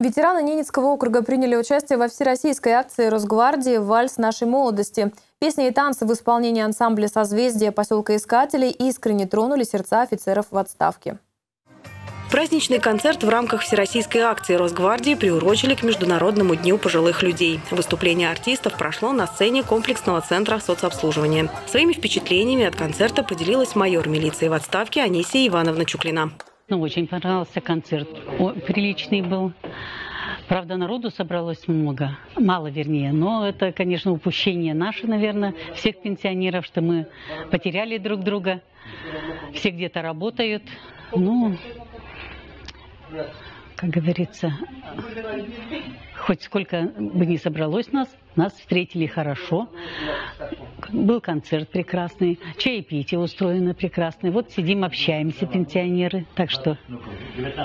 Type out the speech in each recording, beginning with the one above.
Ветераны Ненецкого округа приняли участие во всероссийской акции Росгвардии «Вальс нашей молодости». Песни и танцы в исполнении ансамбля «Созвездие» поселка Искателей искренне тронули сердца офицеров в отставке. Праздничный концерт в рамках всероссийской акции Росгвардии приурочили к Международному дню пожилых людей. Выступление артистов прошло на сцене комплексного центра соцобслуживания. Своими впечатлениями от концерта поделилась майор милиции в отставке Анисия Ивановна Чуклина. Ну, очень понравился концерт. О, приличный был. Правда, народу собралось много, мало вернее, но это, конечно, упущение наше, наверное, всех пенсионеров, что мы потеряли друг друга, все где-то работают. Ну, как говорится, хоть сколько бы ни собралось нас, нас встретили хорошо. Был концерт прекрасный, чаепитие устроено прекрасное. Вот сидим, общаемся, пенсионеры. Так что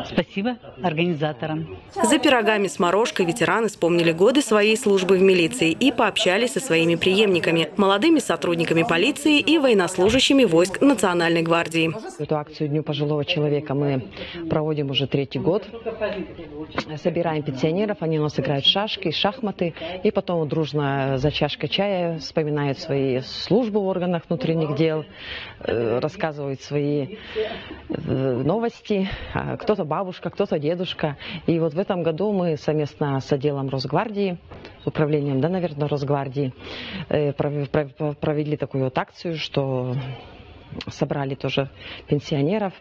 спасибо организаторам. За пирогами с морожкой ветераны вспомнили годы своей службы в милиции и пообщались со своими преемниками, молодыми сотрудниками полиции и военнослужащими войск Национальной гвардии. Эту акцию Дню пожилого человека мы проводим уже третий год. Собираем пенсионеров, они у нас играют в шашки, шахматы, и потом дружно за чашкой чая вспоминают свои службы в органах внутренних дел, э, рассказывают свои э, новости. Кто-то бабушка, кто-то дедушка. И вот в этом году мы совместно с отделом Росгвардии, управлением, да, наверное, Росгвардии, э, провели такую вот акцию, что собрали тоже пенсионеров.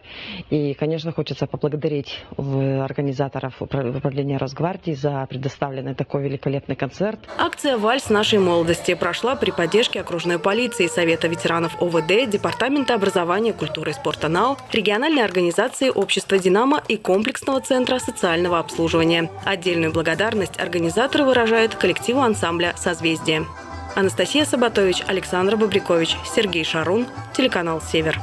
И, конечно, хочется поблагодарить организаторов управления Росгвардии за предоставленный такой великолепный концерт. Акция «Вальс нашей молодости» прошла при поддержке окружной полиции, Совета ветеранов ОВД, Департамента образования, культуры и спорта НАУ, региональной организации Общества «Динамо» и комплексного центра социального обслуживания. Отдельную благодарность организаторы выражают коллективу ансамбля «Созвездие». Анастасия Сабатович, Александр Бобрикович, Сергей Шарун, телеканал «Север».